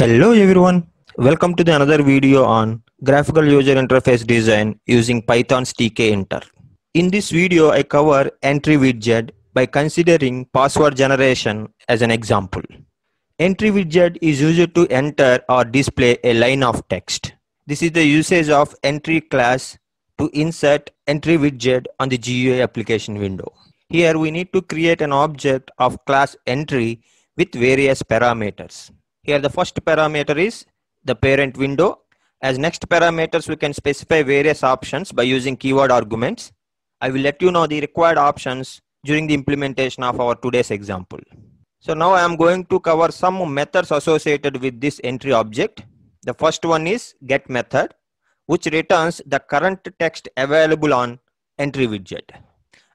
Hello everyone, welcome to the another video on graphical user interface design using Python's tkinter. In this video, I cover entry widget by considering password generation as an example. Entry widget is used to enter or display a line of text. This is the usage of entry class to insert entry widget on the GUI application window. Here we need to create an object of class entry with various parameters. Here the first parameter is the parent window. As next parameters, we can specify various options by using keyword arguments. I will let you know the required options during the implementation of our today's example. So now I am going to cover some methods associated with this entry object. The first one is get method, which returns the current text available on entry widget.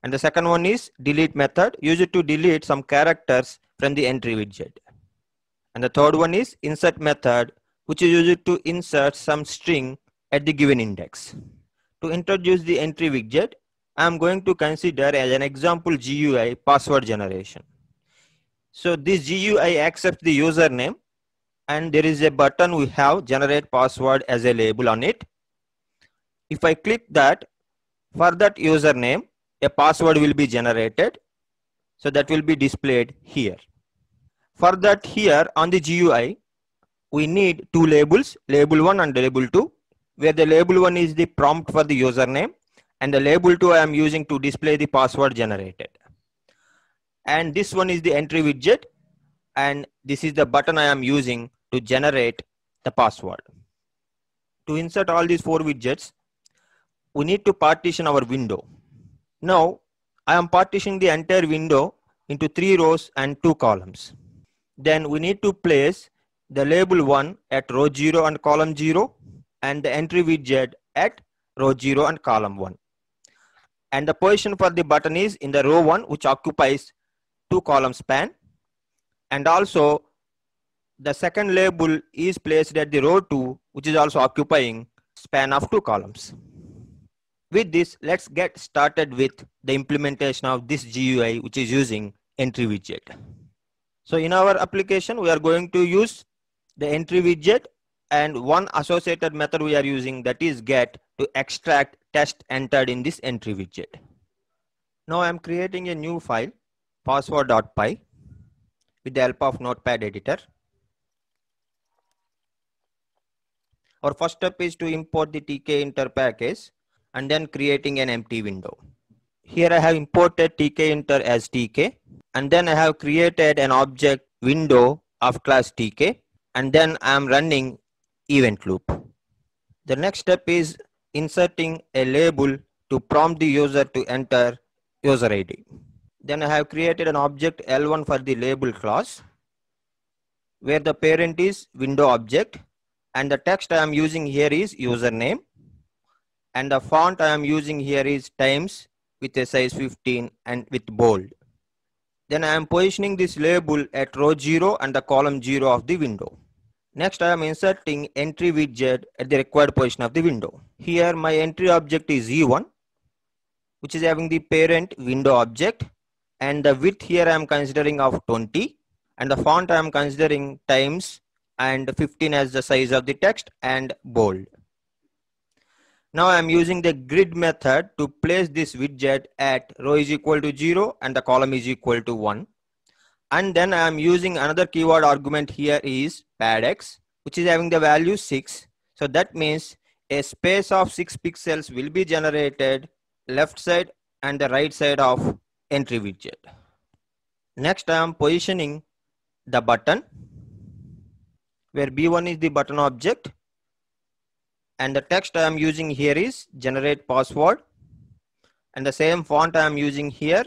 And the second one is delete method, used to delete some characters from the entry widget. And the third one is insert method, which is used to insert some string at the given index. To introduce the entry widget, I am going to consider as an example GUI password generation. So this GUI accepts the username and there is a button we have generate password as a label on it. If I click that, for that username, a password will be generated. So that will be displayed here. For that here on the GUI, we need two labels, label 1 and label 2, where the label 1 is the prompt for the username and the label 2 I am using to display the password generated. And this one is the entry widget and this is the button I am using to generate the password. To insert all these four widgets, we need to partition our window. Now, I am partitioning the entire window into three rows and two columns. Then we need to place the label 1 at row 0 and column 0 and the entry widget at row 0 and column 1. And the position for the button is in the row 1 which occupies two column span. And also the second label is placed at the row 2 which is also occupying span of two columns. With this, let's get started with the implementation of this GUI which is using entry widget. So in our application, we are going to use the entry widget and one associated method we are using that is get to extract text entered in this entry widget. Now I'm creating a new file password.py with the help of notepad editor. Our first step is to import the tkinter package and then creating an empty window. Here I have imported tkinter as tk and then I have created an object window of class tk and then I am running event loop. The next step is inserting a label to prompt the user to enter user ID. Then I have created an object L1 for the label class where the parent is window object and the text I am using here is username and the font I am using here is Times with a size 15 and with bold. Then I am positioning this label at row 0 and the column 0 of the window. Next, I am inserting entry widget at the required position of the window. Here, my entry object is E1, which is having the parent window object. And the width here I am considering of 20. And the font I am considering times and 15 as the size of the text and bold. Now I am using the grid method to place this widget at row is equal to 0 and the column is equal to 1. And then I am using another keyword argument here is padx, which is having the value 6. So that means a space of 6 pixels will be generated left side and the right side of entry widget. Next I am positioning the button where B1 is the button object and the text I am using here is generate password and the same font I am using here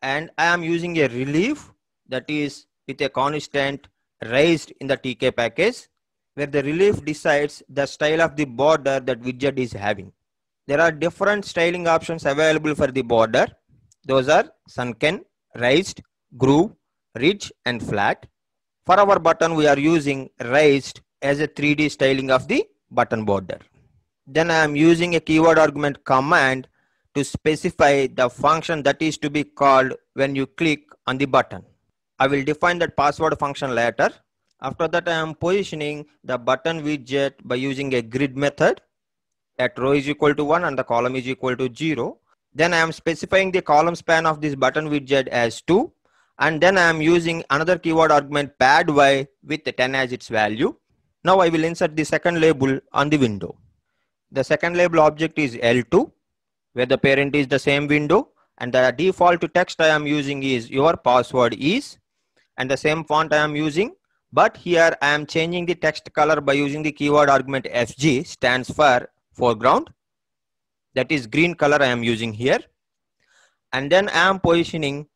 and I am using a relief that is with a constant raised in the TK package where the relief decides the style of the border that widget is having. There are different styling options available for the border. Those are sunken, raised, groove, ridge and flat. For our button, we are using raised as a 3D styling of the button border. Then I am using a keyword argument command to specify the function that is to be called when you click on the button. I will define that password function later. After that, I am positioning the button widget by using a grid method at row is equal to 1 and the column is equal to 0. Then I am specifying the column span of this button widget as 2 and then I am using another keyword argument pady with 10 as its value. Now I will insert the second label on the window. The second label object is L2 where the parent is the same window and the default text I am using is your password is and the same font I am using but here I am changing the text color by using the keyword argument FG stands for foreground that is green color I am using here and then I am positioning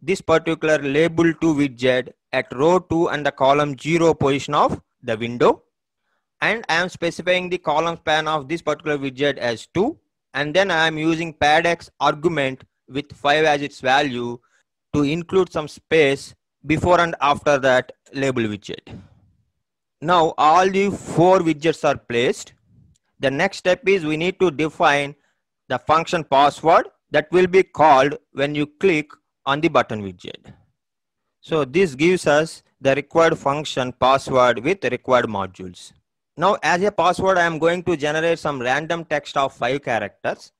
this particular label 2 widget at row 2 and the column 0 position of the window and I am specifying the column span of this particular widget as 2 and then I am using padx argument with 5 as its value to include some space before and after that label widget. Now all the four widgets are placed. The next step is we need to define the function password that will be called when you click on the button widget. So this gives us the required function password with required modules. Now as a password, I am going to generate some random text of five characters.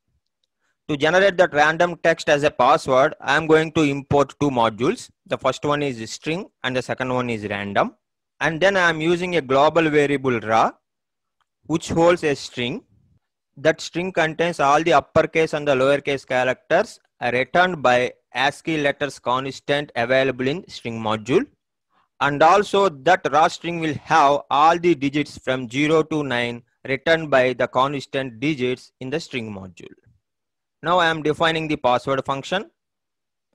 To generate that random text as a password, I am going to import two modules. The first one is string and the second one is random. And then I am using a global variable ra, which holds a string. That string contains all the uppercase and the lowercase characters uh, returned by ASCII letters constant available in string module. And also that raw string will have all the digits from 0 to 9 returned by the constant digits in the string module. Now I am defining the password function,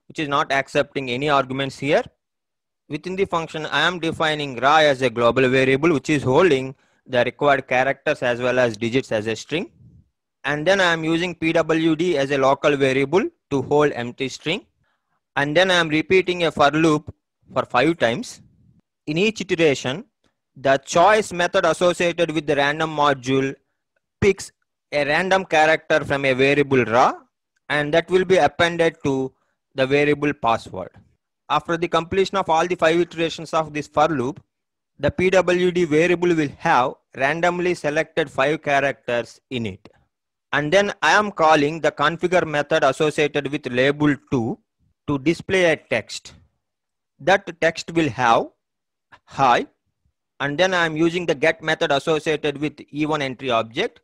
which is not accepting any arguments here. Within the function, I am defining raw as a global variable, which is holding the required characters as well as digits as a string. And then I am using pwd as a local variable to hold empty string. And then I am repeating a for loop for five times. In each iteration, the choice method associated with the random module picks a random character from a variable raw and that will be appended to the variable password. After the completion of all the five iterations of this for loop, the PWD variable will have randomly selected five characters in it. And then I am calling the configure method associated with label 2 to display a text. That text will have hi and then I am using the get method associated with E1 entry object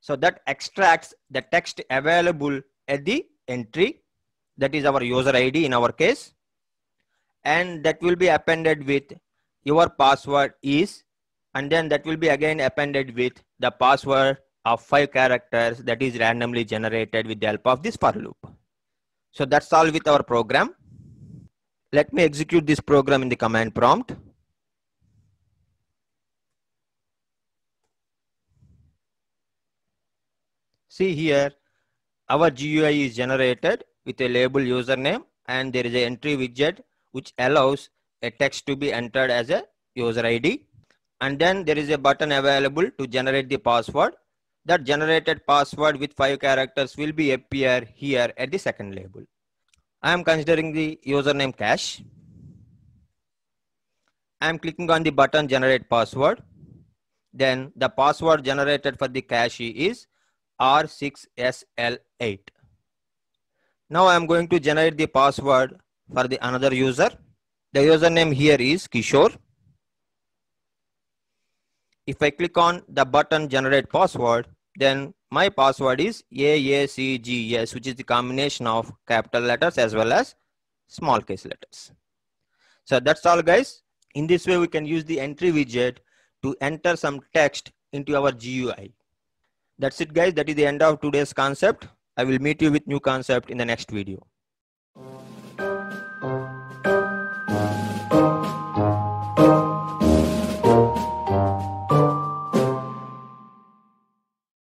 so that extracts the text available at the entry that is our user ID in our case. And that will be appended with your password is and then that will be again appended with the password of five characters that is randomly generated with the help of this for loop. So that's all with our program. Let me execute this program in the command prompt. See here, our GUI is generated with a label username and there is an entry widget which allows a text to be entered as a user ID. And then there is a button available to generate the password. That generated password with five characters will be appear here at the second label. I am considering the username Kashe. I am clicking on the button generate password. Then the password generated for the Kashe is R6SL8. Now I am going to generate the password for the another user. The username here is Kishore. If I click on the button generate password, then my password is AACGS, which is the combination of capital letters as well as small case letters. So that's all guys. In this way, we can use the entry widget to enter some text into our GUI. That's it guys. That is the end of today's concept. I will meet you with new concept in the next video.